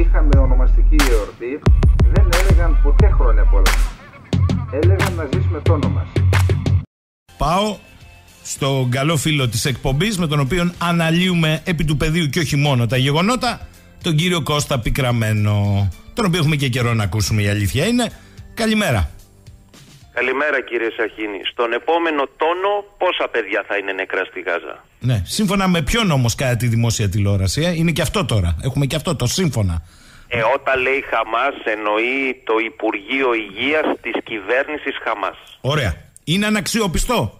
είχαμε ονομαστική εορτή, δεν έλεγαν ποτέ χρόνια πολλά. Έλεγαν να ζήσουμε το όνομα Πάω στο καλό φίλο της εκπομπής με τον οποίο αναλύουμε επί του πεδίου και όχι μόνο τα γεγονότα τον κύριο Κώστα Πικραμένο τον οποίο έχουμε και καιρό να ακούσουμε η αλήθεια είναι. Καλημέρα Καλημέρα κύριε Σαχίνη. Στον επόμενο τόνο πόσα παιδιά θα είναι νεκρά στη Γάζα; Ναι, σύμφωνα με ποιον όμως κατά τη δημόσια τηλεόραση, ε; είναι και αυτό τώρα. Έχουμε και αυτό το σύμφωνα. Ε, όταν λέει Χαμάς εννοεί το Υπουργείο Υγείας της κυβέρνησης Χαμάς. Ωραία. Είναι αναξιόπιστο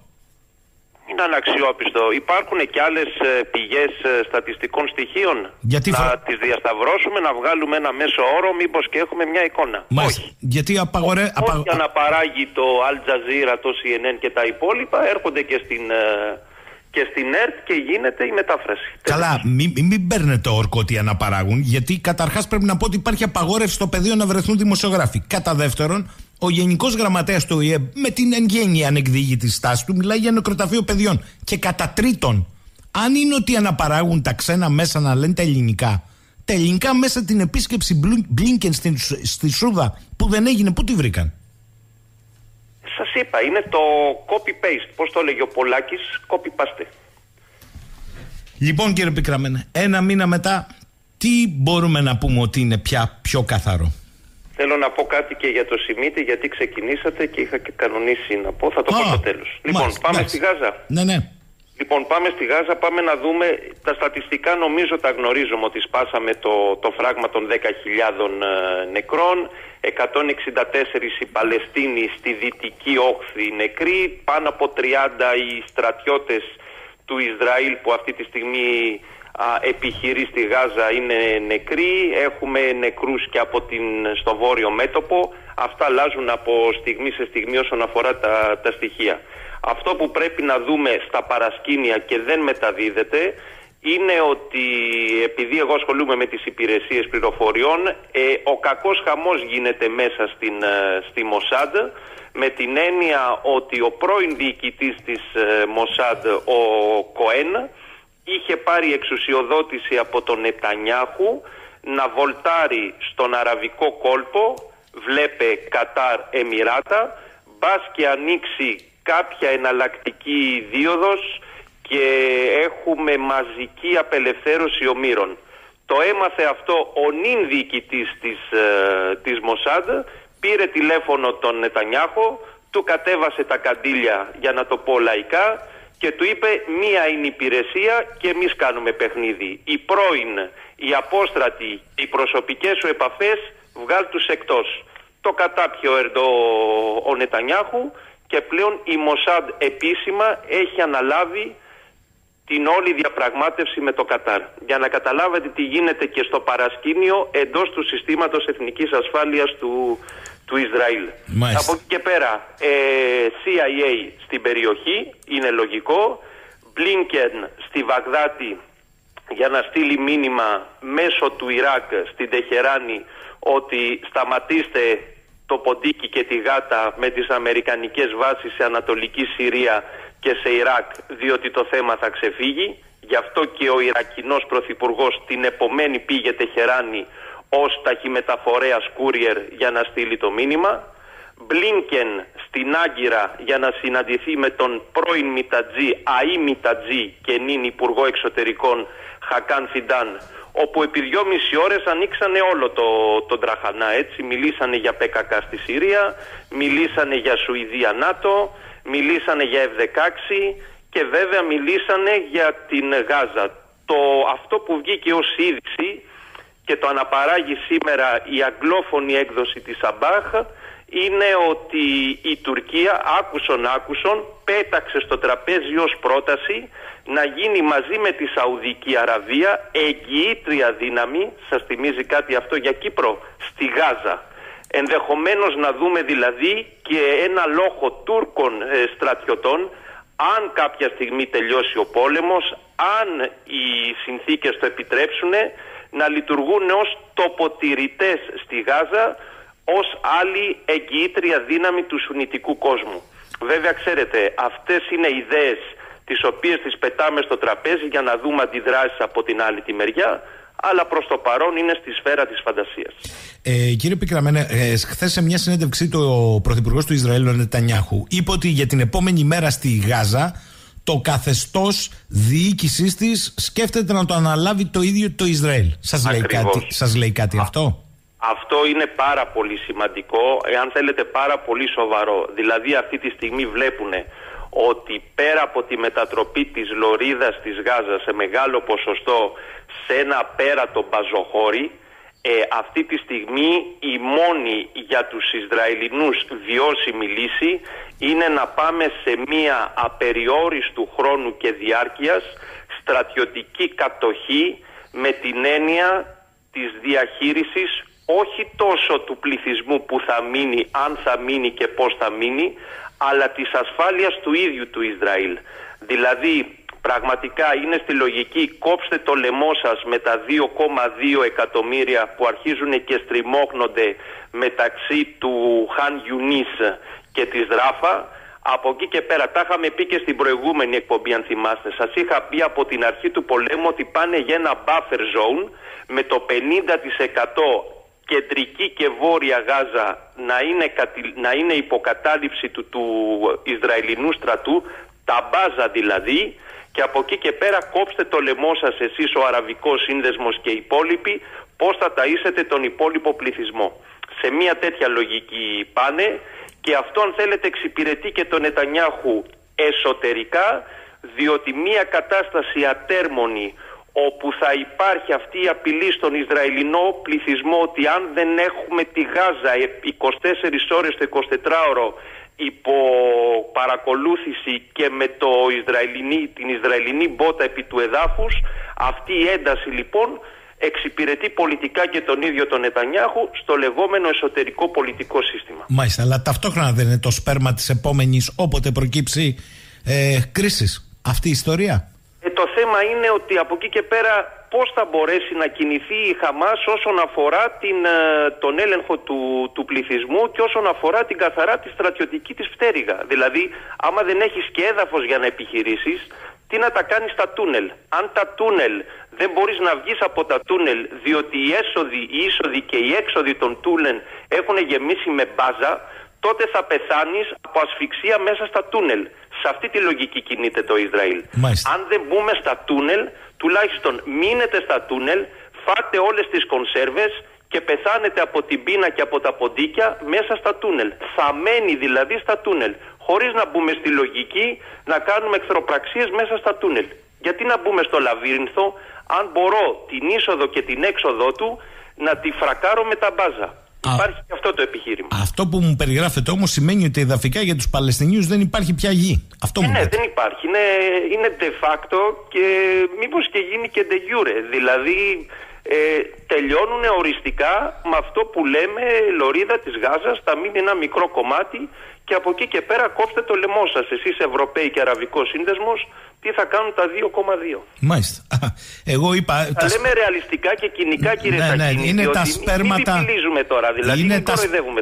είναι αναξιόπιστο. Υπάρχουν και άλλες πηγές ε, στατιστικών στοιχείων; Γιατί να τις διασταυρώσουμε, να βγάλουμε ένα μέσο όρο, μήπως και έχουμε μια εικόνα; Όχι. Γιατί απαγορε... Όχι να παράγει το Al Jazeera, το CNN και τα υπόλοιπα, έρχονται και στην, ε, και στην ΕΡΤ και γίνεται η μετάφραση. Καλά, μην, μην παίρνετε όρκο ότι αναπαράγουν, γιατί καταρχάς πρέπει να πω ότι υπάρχει απαγόρευση στο πεδίο να βρεθούν δημοσιογράφοι. Κατά δεύτερον, ο Γενικός Γραμματέας του ΟΗΕ, με την εν γέννη ανεκδίγητη στάση του, μιλάει για νεκροταφείο παιδιών. Και κατά τρίτον, αν είναι ότι αναπαράγουν τα ξένα μέσα να λένε τα ελληνικά, τα ελληνικά μέσα την επίσκεψη Μπλίνκεν στη Σούδα που δεν έγινε, πού τη βρήκαν; Σας είπα, είναι το copy-paste. Πώς το έλεγε ο Πολάκης, copy-paste. Λοιπόν, κύριε Πικραμένα, ένα μήνα μετά, τι μπορούμε να πούμε ότι είναι πια πιο καθαρό; Θέλω να πω κάτι και για το Σιμίτι, γιατί ξεκινήσατε και είχα και κανονίσει να πω. Θα το πω στο τέλος. Λοιπόν, πάμε στη Γάζα. Ναι, ναι. Λοιπόν, πάμε στη Γάζα, πάμε να δούμε. Τα στατιστικά νομίζω τα γνωρίζουμε ότι σπάσαμε το, το φράγμα των 10.000 ε, νεκρών. 164 οι Παλαιστίνοι στη δυτική όχθη νεκροί. Πάνω από 30 οι στρατιώτες του Ισραήλ που αυτή τη στιγμή επιχειρεί στη Γάζα είναι νεκροί, έχουμε νεκρούς και από την, στο βόρειο μέτωπο. Αυτά αλλάζουν από στιγμή σε στιγμή όσον αφορά τα, τα στοιχεία. Αυτό που πρέπει να δούμε στα παρασκήνια και δεν μεταδίδεται είναι ότι επειδή εγώ ασχολούμαι με τις υπηρεσίες πληροφοριών ε, ο κακός χαμός γίνεται μέσα στην, ε, στη Μοσάντ με την έννοια ότι ο πρώην διοικητής της ε, Μοσάντ ο Κοέν είχε πάρει εξουσιοδότηση από τον Νετανιάχου να βολτάρει στον αραβικό κόλπο, βλέπε Κατάρ Εμμυράτα, μπας και ανοίξει κάποια εναλλακτική δίωδος και έχουμε μαζική απελευθέρωση ομήρων. Το έμαθε αυτό ο νυν διοικητής της, ε, της Μοσάντ, πήρε τηλέφωνο τον Νετανιάχο, του κατέβασε τα καντήλια για να το πω λαϊκά, και του είπε μία είναι υπηρεσία και εμείς κάνουμε παιχνίδι. Η πρώην, η απόστρατη, οι προσωπικές σου επαφές βγάλ τους εκτός. Το κατάπιε ο Ερντο ο Νετανιάχου και πλέον η Μοσάντ επίσημα έχει αναλάβει την όλη διαπραγμάτευση με το Κατάρ. Για να καταλάβετε τι γίνεται και στο παρασκήνιο εντός του συστήματος εθνικής ασφάλειας του, του Ισραήλ. Από εκεί και πέρα, ε, CIA στην περιοχή, είναι λογικό. Μπλίνκεν στη Βαγδάτη για να στείλει μήνυμα μέσω του Ιράκ στην Τεχεράνη ότι σταματήστε το ποντίκι και τη γάτα με τις αμερικανικές βάσεις σε Ανατολική Συρία και σε Ιράκ διότι το θέμα θα ξεφύγει. Γι' αυτό και ο Ιρακινός Πρωθυπουργός την επομένη πήγε Τεχεράνη ως ταχυμεταφορέας courier για να στείλει το μήνυμα. Μπλίνκεν στην Άγκυρα για να συναντηθεί με τον πρώην Μιτατζή, ΑΗ Μιτατζή και νυν Υπουργό Εξωτερικών Χακάν Φιντάν όπου επί δυόμιση ώρες ανοίξανε όλο το, το τραχανά έτσι μιλήσανε για ΠΚΚ στη Συρία μιλήσανε για Σουηδία ΝΑΤΟ μιλήσανε για F-16 και βέβαια μιλήσανε για την Γάζα το, αυτό που βγήκε ως είδηση και το αναπαράγει σήμερα η αγγλόφωνη έκδοση της Αμπάχ είναι ότι η Τουρκία άκουσον άκουσον πέταξε στο τραπέζι ως πρόταση να γίνει μαζί με τη Σαουδική Αραβία εγγυήτρια δύναμη, σας θυμίζει κάτι αυτό για Κύπρο, στη Γάζα. Ενδεχομένως να δούμε δηλαδή και ένα λόγο Τούρκων ε, στρατιωτών αν κάποια στιγμή τελειώσει ο πόλεμος, αν οι συνθήκες το επιτρέψουν να λειτουργούν ως τοποτηρητές στη Γάζα ως άλλη εγγυήτρια δύναμη του σουνητικού κόσμου. Βέβαια ξέρετε αυτές είναι ιδέες τις οποίες τις πετάμε στο τραπέζι για να δούμε αντιδράσεις από την άλλη τη μεριά, αλλά προς το παρόν είναι στη σφαίρα της φαντασίας. Ε, κύριε Πικραμένε, ε, χθες σε μια συνέντευξή του ο Πρωθυπουργός του Ισραήλ, ο Νετανιάχου, είπε ότι για την επόμενη μέρα στη Γάζα το καθεστώς διοίκησής της σκέφτεται να το αναλάβει το ίδιο το Ισραήλ. Σας λέει κάτι, σας λέει κάτι αυτό; Αυτό είναι πάρα πολύ σημαντικό, εάν θέλετε πάρα πολύ σοβαρό. Δηλαδή αυτή τη στιγμή βλέπουν ότι πέρα από τη μετατροπή της Λωρίδας της Γάζας σε μεγάλο ποσοστό σε ένα πέρατο μπαζοχώρι, ε, αυτή τη στιγμή η μόνη για τους Ισραηλινούς βιώσιμη λύση είναι να πάμε σε μία απεριόριστου χρόνου και διάρκειας στρατιωτική κατοχή με την έννοια της διαχείρισης όχι τόσο του πληθυσμού που θα μείνει, αν θα μείνει και πώς θα μείνει, αλλά της ασφάλειας του ίδιου του Ισραήλ. Δηλαδή, πραγματικά είναι στη λογική κόψτε το λαιμό σας με τα 2,2 εκατομμύρια που αρχίζουν και στριμώχνονται μεταξύ του Χαν Ιουνίς και της Δράφα. Από εκεί και πέρα, τα είχαμε πει και στην προηγούμενη εκπομπή, αν θυμάστε. Σας είχα πει από την αρχή του πολέμου ότι πάνε για ένα buffer zone με το 50% κεντρική και βόρεια Γάζα να είναι, να είναι υποκατάληψη του, του Ισραηλινού στρατού, τα μπάζα δηλαδή, και από εκεί και πέρα κόψτε το λαιμό σας εσείς ο Αραβικός Σύνδεσμος και οι υπόλοιποι, πώς θα ταΐσετε τον υπόλοιπο πληθυσμό. Σε μια τέτοια λογική πάνε και αυτό αν θέλετε εξυπηρετεί και τον Νετανιάχου εσωτερικά, διότι μια κατάσταση ατέρμονη όπου θα υπάρχει αυτή η απειλή στον Ισραηλινό πληθυσμό ότι αν δεν έχουμε τη Γάζα 24 ώρες το 24ωρο υπό παρακολούθηση και με το Ισραηλινή, την Ισραηλινή μπότα επί του εδάφους αυτή η ένταση λοιπόν εξυπηρετεί πολιτικά και τον ίδιο τον Νετανιάχου στο λεγόμενο εσωτερικό πολιτικό σύστημα. Μάλιστα, αλλά ταυτόχρονα δεν είναι το σπέρμα της επόμενης όποτε προκύψει ε, κρίσης αυτή η ιστορία. Ε, το θέμα είναι ότι από εκεί και πέρα πώς θα μπορέσει να κινηθεί η Χαμάς όσον αφορά την, ε, τον έλεγχο του, του πληθυσμού και όσον αφορά την καθαρά τη στρατιωτική της φτέρυγα. Δηλαδή, άμα δεν έχεις και έδαφος για να επιχειρήσεις, τι να τα κάνεις στα τούνελ. Αν τα τούνελ δεν μπορείς να βγεις από τα τούνελ διότι οι έσοδοι, οι είσοδοι και οι έξοδοι των τούνελ έχουν γεμίσει με μπάζα, τότε θα πεθάνεις από ασφυξία μέσα στα τούνελ. Σε αυτή τη λογική κινείται το Ισραήλ. Αν δεν μπούμε στα τούνελ, τουλάχιστον μείνετε στα τούνελ, φάτε όλες τις κονσέρβες και πεθάνετε από την πείνα και από τα ποντίκια μέσα στα τούνελ. Θα μένει δηλαδή στα τούνελ. Χωρίς να μπούμε στη λογική να κάνουμε εχθροπραξίες μέσα στα τούνελ. Γιατί να μπούμε στο λαβύρινθο αν μπορώ την είσοδο και την έξοδό του να τη φρακάρω με τα μπάζα. Υπάρχει και αυτό το επιχείρημα. Αυτό που μου περιγράφεται όμως σημαίνει ότι εδαφικά για τους Παλαιστινίους δεν υπάρχει πια γη. Αυτό ε, μου ναι, δεν υπάρχει. Είναι, είναι de facto και μήπως και γίνει και de jure. Δηλαδή ε, τελειώνουν οριστικά με αυτό που λέμε λωρίδα της Γάζας θα μείνει ένα μικρό κομμάτι και από εκεί και πέρα κόψτε το λαιμό σας εσείς Ευρωπαίοι και Αραβικός Σύνδεσμος τι θα κάνουν τα 2,2. Μάλιστα. Εγώ είπα. Θα τα... λέμε ρεαλιστικά και κοινικά, κύριε ναι, ναι, είναι τα σπέρματα. Μην τώρα, δηλαδή είναι μην τα...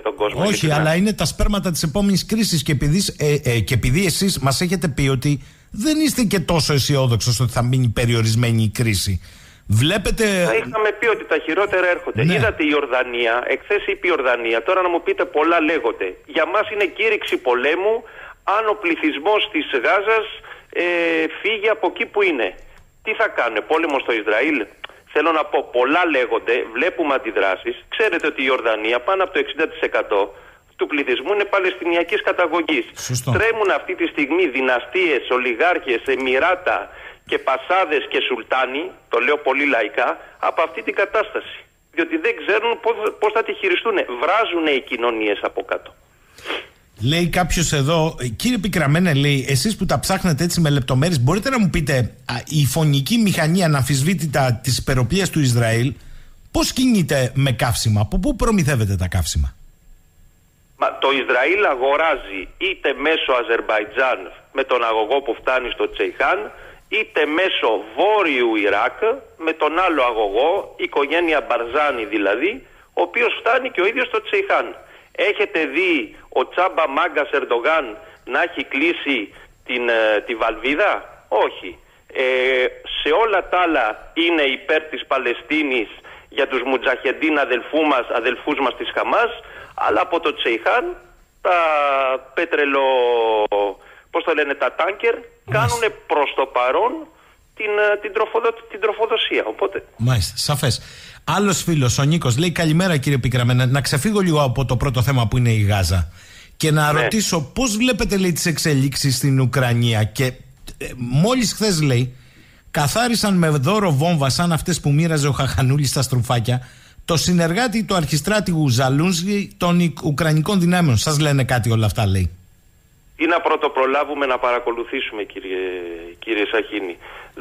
τον κόσμο. Όχι, αλλά είναι τα σπέρματα της επόμενης κρίσης και επειδή, ε, ε, και επειδή εσείς μας έχετε πει ότι δεν είστε και τόσο αισιόδοξος ότι θα μείνει περιορισμένη η κρίση. Βλέπετε. Θα είχαμε πει ότι τα χειρότερα έρχονται. Ναι. Είδατε η Ορδανία, εχθές είπε η Ορδανία, τώρα να μου πείτε πολλά λέγονται. Για μας είναι κήρυξη πολέμου αν ο πληθυσμός της Γάζας ε, φύγει από εκεί που είναι. Τι θα κάνουν, πόλεμο στο Ισραήλ; Θέλω να πω, πολλά λέγονται, βλέπουμε αντιδράσεις. Ξέρετε ότι η Ορδανία πάνω από το 60% του πληθυσμού είναι Παλαιστινιακής καταγωγής. Τρέμουν αυτή τη στιγμή δυναστείες, ολιγάρχες, εμμυράτα και πασάδες και σουλτάνοι, το λέω πολύ λαϊκά, από αυτή την κατάσταση. Διότι δεν ξέρουν πώς, θα τη χειριστούν. Βράζουν οι κοινωνίες από κάτω. Λέει κάποιος εδώ, κύριε Πικραμένε, λέει, εσείς που τα ψάχνετε έτσι με λεπτομέρειες, μπορείτε να μου πείτε, η φωνική μηχανή αναμφισβήτητα της υπεροπλίας του Ισραήλ, πώς κινείται με καύσιμα, από πού προμηθεύετε τα καύσιμα; Μα, το Ισραήλ αγοράζει είτε μέσω Αζερβαϊτζάν με τον αγωγό που φτάνει στο Τσεϊχάν, είτε μέσω βόρειου Ιράκ με τον άλλο αγωγό, η οικογένεια Μπαρζάνη δηλαδή, ο οποίος φτάνει και ο ίδιος στο Τσεϊχάν. Έχετε δει ο Τσάμπα Μάγκας Ερντογάν να έχει κλείσει την, ε, τη Βαλβίδα; όχι. Ε, σε όλα τα άλλα είναι υπέρ της Παλαιστίνης για τους Μουτζαχεντίν αδελφού μας, αδελφούς μας της Χαμάς, αλλά από το Τσεϊχάν τα πέτρελο, πώς το λένε, τα τάνκερ κάνουν προς το παρόν την, ε, την, τροφοδο, την τροφοδοσία. Οπότε... Μάλιστα, σαφές. Άλλος φίλος, ο Νίκος, λέει καλημέρα κύριε Πικραμένα. Να ξεφύγω λίγο από το πρώτο θέμα που είναι η Γάζα και να ναι. ρωτήσω πώς βλέπετε λέει τις εξελίξεις στην Ουκρανία. Και ε, μόλις χθες λέει, καθάρισαν με δώρο βόμβα σαν αυτές που μοίραζε ο Χαχανούλης στα στρουφάκια το συνεργάτη του αρχιστράτηγου Ζαλούνσκι των Ουκρανικών δυνάμεων. Σας λένε κάτι όλα αυτά, λέει. Τι να πρωτοπρολάβουμε να παρακολουθήσουμε, κύριε, κύριε Σαχίνη.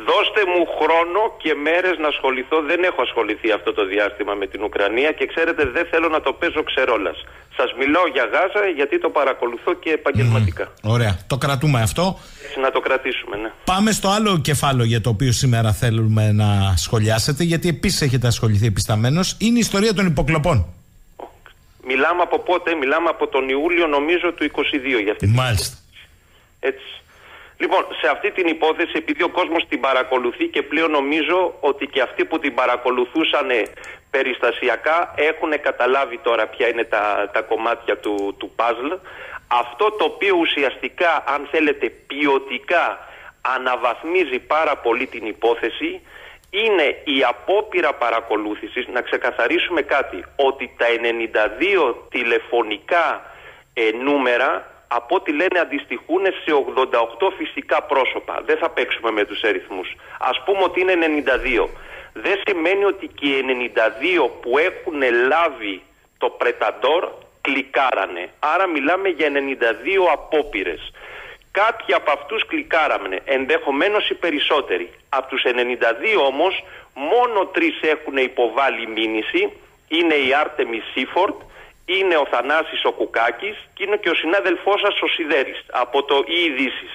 Δώστε μου χρόνο και μέρες να ασχοληθώ. Δεν έχω ασχοληθεί αυτό το διάστημα με την Ουκρανία και ξέρετε, δεν θέλω να το παίζω ξερόλας. Σας μιλάω για Γάζα γιατί το παρακολουθώ και επαγγελματικά. ωραία. Το κρατούμε αυτό. Έτσι να το κρατήσουμε, ναι. Πάμε στο άλλο κεφάλαιο για το οποίο σήμερα θέλουμε να σχολιάσετε, γιατί επίσης έχετε ασχοληθεί επισταμένος. Είναι η ιστορία των υποκλοπών. Μιλάμε από πότε, μιλάμε από τον Ιούλιο νομίζω του 22 για αυτή την Μάλιστα. Έτσι. Λοιπόν, σε αυτή την υπόθεση, επειδή ο κόσμος την παρακολουθεί και πλέον νομίζω ότι και αυτοί που την παρακολουθούσαν περιστασιακά έχουν καταλάβει τώρα ποια είναι τα, τα κομμάτια του, του παζλ. Αυτό το οποίο ουσιαστικά, αν θέλετε, ποιοτικά αναβαθμίζει πάρα πολύ την υπόθεση είναι η απόπειρα παρακολούθησης, να ξεκαθαρίσουμε κάτι, ότι τα 92 τηλεφωνικά ε, νούμερα από ό,τι λένε αντιστοιχούν σε 88 φυσικά πρόσωπα. Δεν θα παίξουμε με τους αριθμούς. Ας πούμε ότι είναι 92. Δεν σημαίνει ότι και οι 92 που έχουν λάβει το πρεταντόρ κλικάρανε. Άρα μιλάμε για 92 απόπειρες. Κάποιοι από αυτούς κλικάραμε, ενδεχομένως οι περισσότεροι. Από τους 92 όμως, μόνο τρεις έχουν υποβάλει μήνυση. Είναι η Άρτεμι Σίφορτ, είναι ο Θανάσης ο Κουκάκης και είναι και ο συνάδελφός σας ο Σιδέρης από το ειδήσεις.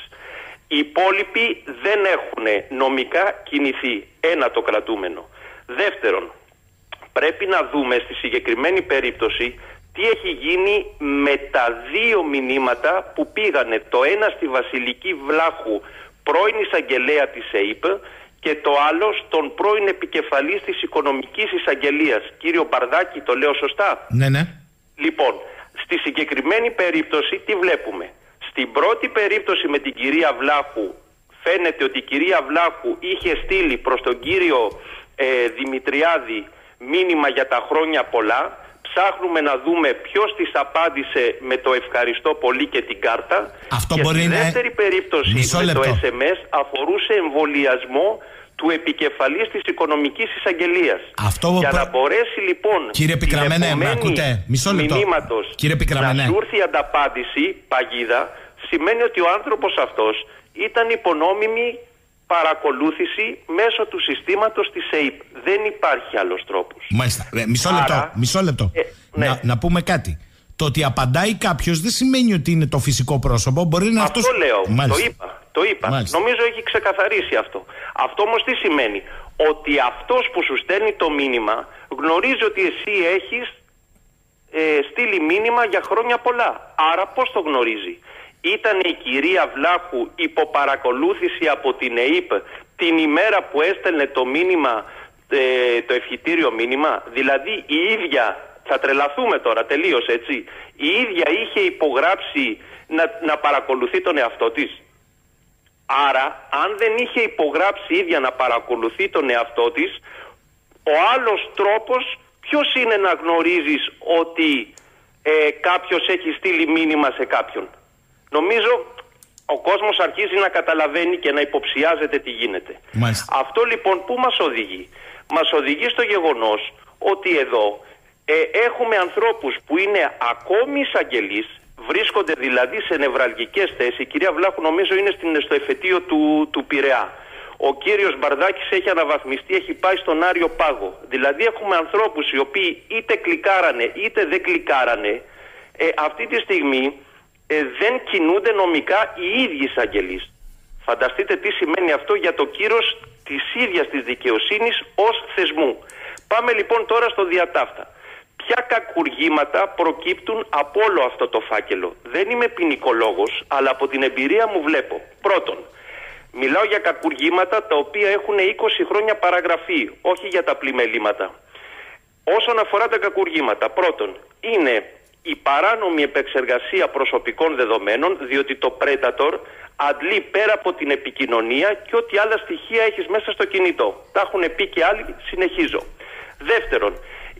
Οι υπόλοιποι δεν έχουν νομικά κινηθεί. Ένα το κρατούμενο. Δεύτερον, πρέπει να δούμε στη συγκεκριμένη περίπτωση τι έχει γίνει με τα δύο μηνύματα που πήγανε. Το ένα στη Βασιλική Βλάχου πρώην εισαγγελέα της ΕΙΠ και το άλλο στον πρώην επικεφαλής της Οικονομικής Εισαγγελίας. Κύριο Μπαρδάκη, το λέω σωστά; Ναι, ναι. Λοιπόν, στη συγκεκριμένη περίπτωση τι βλέπουμε; Στην πρώτη περίπτωση με την κυρία Βλάχου φαίνεται ότι η κυρία Βλάχου είχε στείλει προς τον κύριο ε, Δημητριάδη μήνυμα για τα χρόνια πολλά. Ψάχνουμε να δούμε ποιος της απάντησε με το ευχαριστώ πολύ και την κάρτα. Αυτό και μπορεί στη δεύτερη περίπτωση με το SMS αφορούσε εμβολιασμό του επικεφαλής της οικονομικής εισαγγελίας. Αυτό Για να μπορέσει λοιπόν Κύριε Πικραμένε, με ακούτε, μισό λεπτό. μηνύματος Κύριε να σου έρθει η ανταπάντηση, παγίδα, σημαίνει ότι ο άνθρωπος αυτός ήταν υπονόμιμη παρακολούθηση μέσω του συστήματος της ΕΙΠ. Δεν υπάρχει άλλος τρόπος. Μάλιστα. Ε, μισό λεπτό. μισό λεπτό. Ε, ναι. να, να πούμε κάτι. Το ότι απαντάει κάποιος δεν σημαίνει ότι είναι το φυσικό πρόσωπο. Μπορεί να αυτό. Αυτό λέω. Το είπα. Το είπα. Νομίζω έχει ξεκαθαρίσει αυτό. Αυτό όμως τι σημαίνει; Ότι αυτός που σου στέλνει το μήνυμα γνωρίζει ότι εσύ έχεις ε, στείλει μήνυμα για χρόνια πολλά. Άρα πώς το γνωρίζει; Ήταν η κυρία Βλάχου υποπαρακολούθηση από την ΕΕΠ την ημέρα που έστελνε το μήνυμα, ε, το ευχητήριο μήνυμα. Δηλαδή η ίδια θα τρελαθούμε τώρα τελείως έτσι. Η ίδια είχε υπογράψει να, να παρακολουθεί τον εαυτό της. Άρα αν δεν είχε υπογράψει η ίδια να παρακολουθεί τον εαυτό της, ο άλλος τρόπος ποιος είναι να γνωρίζεις ότι ε, κάποιος έχει στείλει μήνυμα σε κάποιον; Νομίζω ο κόσμος αρχίζει να καταλαβαίνει και να υποψιάζεται τι γίνεται. Αυτό λοιπόν που μας οδηγεί; Μας οδηγεί στο γεγονός ότι εδώ ε, έχουμε ανθρώπους που είναι ακόμη εισαγγελείς, βρίσκονται δηλαδή σε νευραλγικές θέσεις. Η κυρία Βλάχου νομίζω είναι στην, στο εφετείο του, του Πειραιά. Ο κύριος Μπαρδάκης έχει αναβαθμιστεί, έχει πάει στον Άριο Πάγο. Δηλαδή έχουμε ανθρώπους οι οποίοι είτε κλικάρανε είτε δεν κλικάρανε. Ε, αυτή τη στιγμή ε, δεν κινούνται νομικά οι ίδιοι εισαγγελείς. Φανταστείτε τι σημαίνει αυτό για το κύρος της ίδιας της δικαιοσύνης ως θεσμού. Πάμε λοιπόν τώρα στο διατάφτα ποια κακουργήματα προκύπτουν από όλο αυτό το φάκελο. Δεν είμαι ποινικολόγος, αλλά από την εμπειρία μου βλέπω. Πρώτον, Μιλάω για κακουργήματα τα οποία έχουν 20 χρόνια παραγραφή, όχι για τα πλημελήματα. Όσον αφορά τα κακουργήματα, πρώτον, είναι η παράνομη επεξεργασία προσωπικών δεδομένων, διότι το Predator αντλεί πέρα από την επικοινωνία και ό,τι άλλα στοιχεία έχεις μέσα στο κινητό. Τα έχουν πει και άλλοι, συνεχίζω. Δεύτερον,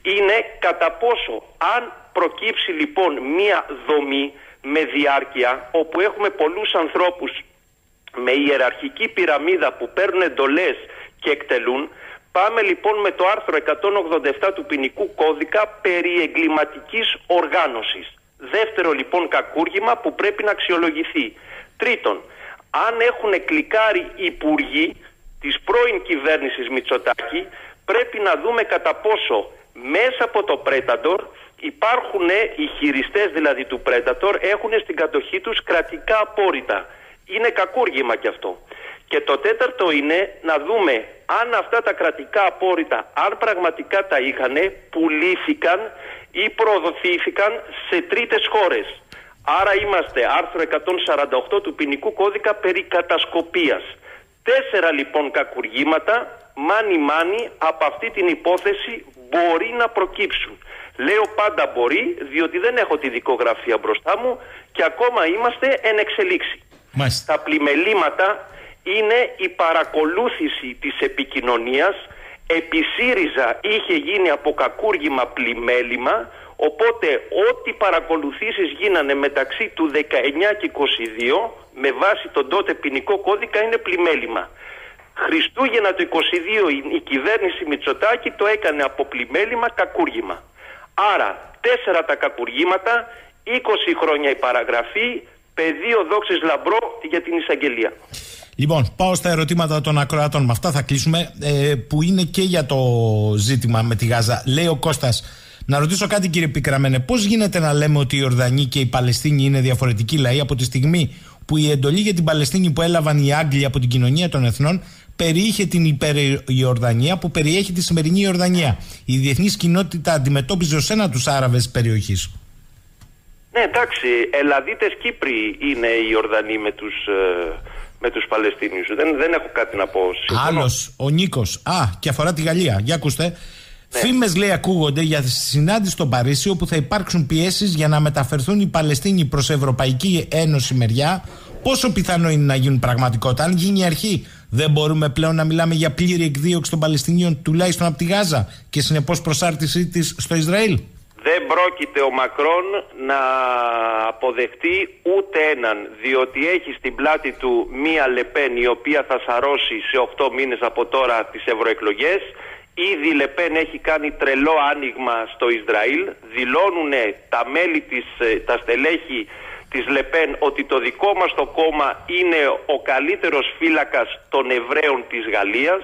είναι κατά πόσο αν προκύψει λοιπόν μία δομή με διάρκεια όπου έχουμε πολλούς ανθρώπους με ιεραρχική πυραμίδα που παίρνουν εντολές και εκτελούν Πάμε λοιπόν με το άρθρο 187 του ποινικού κώδικα περί εγκληματικής οργάνωσης. Δεύτερο λοιπόν κακούργημα που πρέπει να αξιολογηθεί. Τρίτον, αν έχουν κλικάρει υπουργοί της πρώην κυβέρνησης Μητσοτάκη πρέπει να δούμε κατά πόσο μέσα από το Predator υπάρχουν οι χειριστές δηλαδή του Predator έχουν στην κατοχή τους κρατικά απόρριτα. Είναι κακούργημα κι αυτό. Και το τέταρτο είναι να δούμε αν αυτά τα κρατικά απόρριτα, αν πραγματικά τα είχαν, πουλήθηκαν ή προδοθήθηκαν σε τρίτες χώρες. Άρα είμαστε άρθρο 148 του ποινικού κώδικα περί κατασκοπίας. Τέσσερα λοιπόν κακουργήματα, μάνι μάνι, από αυτή την υπόθεση μπορεί να προκύψουν. Λέω πάντα μπορεί, διότι δεν έχω τη δικογραφία μπροστά μου και ακόμα είμαστε εν εξελίξη. Τα πλημελήματα είναι η παρακολούθηση της επικοινωνίας επί ΣΥΡΙΖΑ είχε γίνει από κακούργημα πλημέλημα οπότε ό,τι παρακολουθήσεις γίνανε μεταξύ του 19 και 22 με βάση τον τότε ποινικό κώδικα είναι πλημέλημα. Χριστούγεννα το 22 η κυβέρνηση Μητσοτάκη το έκανε από πλημέλημα κακούργημα. Άρα τέσσερα τα κακουργήματα, 20 χρόνια η παραγραφή, πεδίο δόξης λαμπρό για την εισαγγελία. Λοιπόν, πάω στα ερωτήματα των ακροατών. Με αυτά θα κλείσουμε, ε, που είναι και για το ζήτημα με τη Γάζα. Λέει ο Κώστας, να ρωτήσω κάτι κύριε Πικραμένε, πώς γίνεται να λέμε ότι οι Ορδανοί και οι Παλαιστίνοι είναι διαφορετικοί λαοί από τη στιγμή που η εντολή για την Παλαιστίνη που έλαβαν οι Άγγλοι από την κοινωνία των εθνών περιείχε την υπεριορδανία που περιέχει τη σημερινή Ιορδανία. Η διεθνής κοινότητα αντιμετώπιζε ως ένα τους Άραβες περιοχής. Ναι, εντάξει. Ελλαδίτες Κύπροι είναι οι Ιορδανοί με τους ε, με τους Παλαιστίνιους. Δεν, δεν έχω κάτι να πω. Άλλος, ο Νίκος. Α, και αφορά τη Γαλλία. Για ακούστε. Ναι. Φήμες λέει ακούγονται για συνάντηση στο Παρίσι όπου θα υπάρξουν πιέσεις για να μεταφερθούν οι Παλαιστίνοι προς Ευρωπαϊκή Ένωση μεριά. Πόσο πιθανό είναι να γίνουν πραγματικότητα, αν γίνει η αρχή, δεν μπορούμε πλέον να μιλάμε για πλήρη εκδίωξη των Παλαιστινίων τουλάχιστον από τη Γάζα και συνεπώς προσάρτησή της στο Ισραήλ. Δεν πρόκειται ο Μακρόν να αποδεχτεί ούτε έναν, διότι έχει στην πλάτη του μία Λεπέν η οποία θα σαρώσει σε 8 μήνες από τώρα τις ευρωεκλογές. Ήδη η Λεπέν έχει κάνει τρελό άνοιγμα στο Ισραήλ. Δηλώνουν τα μέλη της, ε, τα στελέχη της Λεπέν ότι το δικό μας το κόμμα είναι ο καλύτερος φύλακας των Εβραίων της Γαλλίας.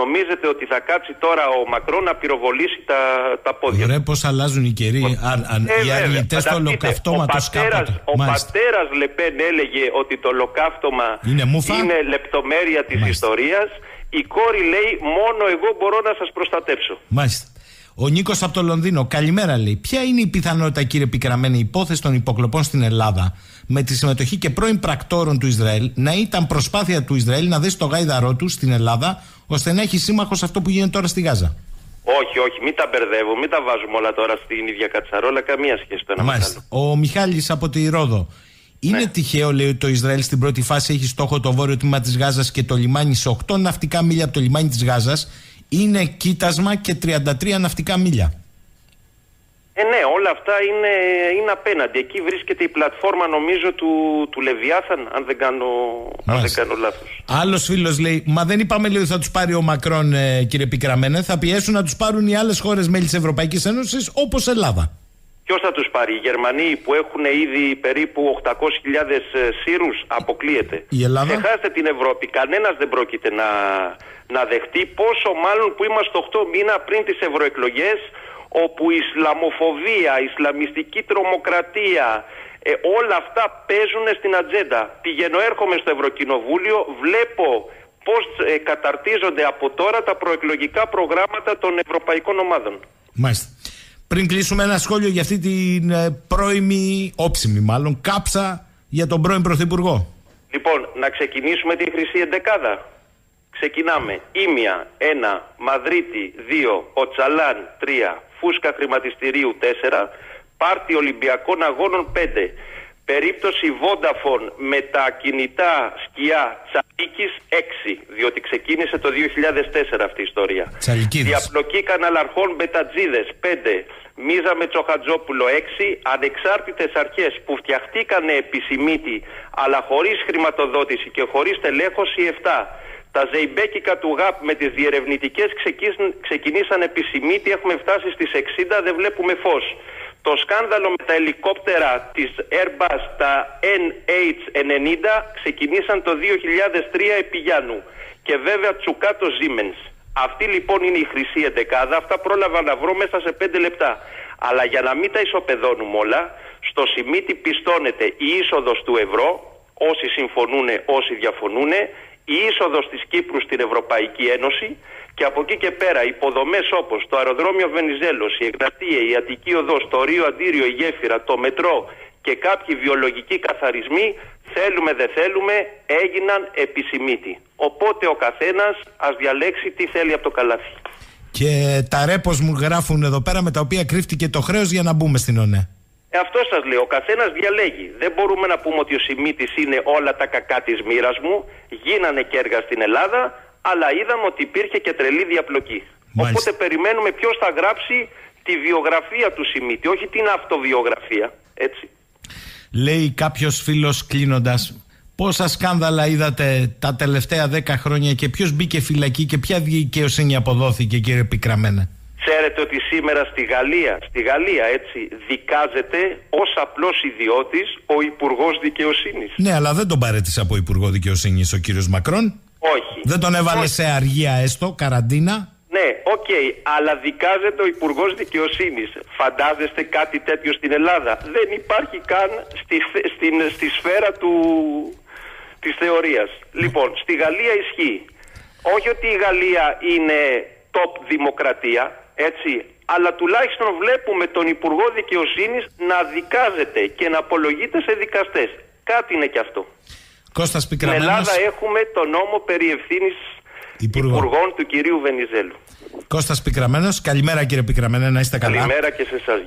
Νομίζετε ότι θα κάτσει τώρα ο Μακρό να πυροβολήσει τα, τα πόδια. Ωραία, πώς αλλάζουν οι καιροί. Ε, οι αρνητές στο ολοκαυτώματος κάπου. Ο πατέρας Λεπέν έλεγε ότι το ολοκαύτωμα είναι, είναι λεπτομέρεια της ιστορίας. Η κόρη λέει: Μόνο εγώ μπορώ να σας προστατεύσω. Μάλιστα. Ο Νίκος από το Λονδίνο, καλημέρα λέει. Ποια είναι η πιθανότητα, κύριε Πικραμένη, υπόθεση των υποκλοπών στην Ελλάδα με τη συμμετοχή και πρώην πρακτόρων του Ισραήλ να ήταν προσπάθεια του Ισραήλ να δέσει το γάιδαρό του στην Ελλάδα ώστε να έχει σύμμαχος αυτό που γίνεται τώρα στη Γάζα; Όχι, όχι, μην τα μπερδεύω, μην τα βάζουμε όλα τώρα στην ίδια κατσαρόλα, καμία σχέση το ένα Μάλιστα. Ο Μιχάλης από τη Ρόδο. Είναι ναι. τυχαίο, λέει, ότι το Ισραήλ στην πρώτη φάση έχει στόχο το βόρειο τμήμα της Γάζας και το λιμάνι σε 8 ναυτικά μίλια από το λιμάνι της Γάζας. Είναι κοίτασμα και 33 ναυτικά μίλια. Ε, ναι, όλα αυτά είναι, είναι απέναντι. Εκεί βρίσκεται η πλατφόρμα νομίζω του, του Λεβιάθαν, αν δεν κάνω, αν δεν κάνω λάθος. Άλλος φίλος λέει, μα δεν είπαμε λέει ότι θα τους πάρει ο Μακρόν ε, κύριε Πικραμένε, θα πιέσουν να τους πάρουν οι άλλες χώρες μέλη της Ευρωπαϊκής Ένωσης όπως Ελλάδα. Ποιος θα τους πάρει, οι Γερμανοί που έχουν ήδη περίπου 800.000 ε, Σύρους, αποκλείεται. Η Ελλάδα; Ξεχάστε την Ευρώπη. Κανένας δεν πρόκειται να, να δεχτεί, πόσο μάλλον που είμαστε 8 μήνα πριν τις ευρωεκλογές, όπου η Ισλαμοφοβία, η Ισλαμιστική τρομοκρατία, ε, όλα αυτά παίζουν στην ατζέντα. Πηγαίνω έρχομαι στο Ευρωκοινοβούλιο, βλέπω πώς ε, καταρτίζονται από τώρα τα προεκλογικά προγράμματα των ευρωπαϊκών ομάδων. Μάλιστα. Πριν κλείσουμε ένα σχόλιο για αυτή την ε, πρώιμη, όψιμη μάλλον, κάψα για τον πρώην Πρωθυπουργό. Λοιπόν, να ξεκινήσουμε τη χρυσή εντεκάδα. Ξεκινάμε. Ήμια 1, Μαδρίτη 2, Οτσαλάν 3, Φούσκα χρηματιστηρίου 4, Πάρτι Ολυμπιακών Αγώνων 5. Περίπτωση Vodafone με τα κινητά σκιά Τσαλίκης 6, διότι ξεκίνησε το 2004 αυτή η ιστορία. Τσαλικίδης. Διαπλοκή καναλαρχών Μπετατζίδες 5, Μίζα με Τσοχατζόπουλο 6, ανεξάρτητες αρχές που φτιαχτήκανε επισημίτη αλλά χωρίς χρηματοδότηση και χωρίς τελέχωση 7. Τα ζεϊμπέκικα του ΓΑΠ με τις διερευνητικές ξεκίν- ξεκινήσαν επισημίτη, έχουμε φτάσει στις 60, δεν βλέπουμε φως. Το σκάνδαλο με τα ελικόπτερα της Airbus, τα NH90, ξεκινήσαν το 2003 επί Γιάννου. Και βέβαια Τσουκάτο Siemens. Αυτή λοιπόν είναι η χρυσή εντεκάδα, αυτά πρόλαβα να βρω μέσα σε 5 λεπτά. Αλλά για να μην τα ισοπεδώνουμε όλα, στο Σιμίτι πιστώνεται η είσοδος του ευρώ, όσοι συμφωνούν, όσοι διαφωνούν, η είσοδος της Κύπρου στην Ευρωπαϊκή Ένωση και από εκεί και πέρα υποδομές όπως το αεροδρόμιο Βενιζέλος, η Εγνατία, η Αττική Οδός, το Ρίο Αντίριο, η Γέφυρα, το Μετρό και κάποιοι βιολογικοί καθαρισμοί θέλουμε δεν θέλουμε έγιναν επισημήτη. Οπότε ο καθένας ας διαλέξει τι θέλει από το καλάθι. Και τα ρέπος μου γράφουν εδώ πέρα με τα οποία κρύφτηκε το χρέος για να μπούμε στην ΟΝΕ. Ε, αυτός σας λέω. Ο καθένας διαλέγει. Δεν μπορούμε να πούμε ότι ο Σιμίτης είναι όλα τα κακά της μοίρας μου. Γίνανε και έργα στην Ελλάδα, αλλά είδαμε ότι υπήρχε και τρελή διαπλοκή. Μάλιστα. Οπότε περιμένουμε ποιος θα γράψει τη βιογραφία του Σιμίτη, όχι την αυτοβιογραφία. Έτσι. Λέει κάποιος φίλος κλείνοντας, πόσα σκάνδαλα είδατε τα τελευταία 10 χρόνια και ποιος μπήκε φυλακή και ποια δικαιοσύνη αποδόθηκε, κύριε Πικραμένα. Ξέρετε ότι σήμερα στη Γαλλία, στη Γαλλία έτσι, δικάζεται ως απλός ιδιώτης ο Υπουργός Δικαιοσύνης. Ναι, αλλά δεν τον παρέτησε από Υπουργό Δικαιοσύνης ο κύριος Μακρόν. Όχι. Δεν τον έβαλε σε αργία έστω, καραντίνα. Ναι, οκ, αλλά δικάζεται ο Υπουργός Δικαιοσύνης. Φαντάζεστε κάτι τέτοιο στην Ελλάδα; Δεν υπάρχει καν στη, θε- στην, στη σφαίρα του, της θεωρίας. Λοιπόν, στη Γαλλία ισχύει. Όχι ότι η Γαλλία είναι top δημοκρατία, έτσι, αλλά τουλάχιστον βλέπουμε τον Υπουργό Δικαιοσύνης να δικάζεται και να απολογείται σε δικαστές. Κάτι είναι και αυτό. Κώστας Στην Πικραμένος. Ελλάδα έχουμε τον νόμο περί ευθύνης Υπουργών. υπουργών του κυρίου Βενιζέλου. Κώστας Πικραμένος. Καλημέρα κύριε Πικραμένα, να είστε καλά. Καλημέρα και σε εσάς.